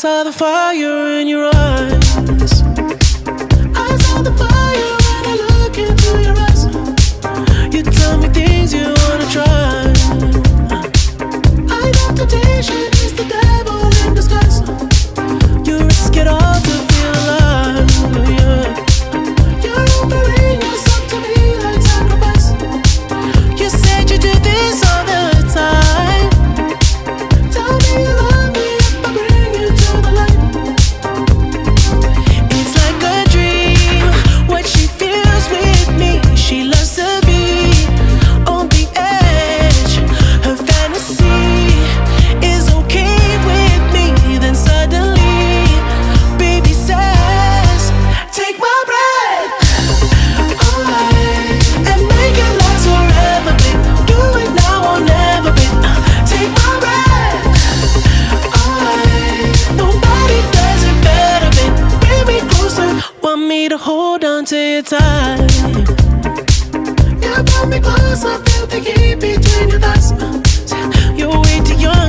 Saw the fire in your eyes. the time. You pull me close, I feel the heat between your thighs. You're way too young.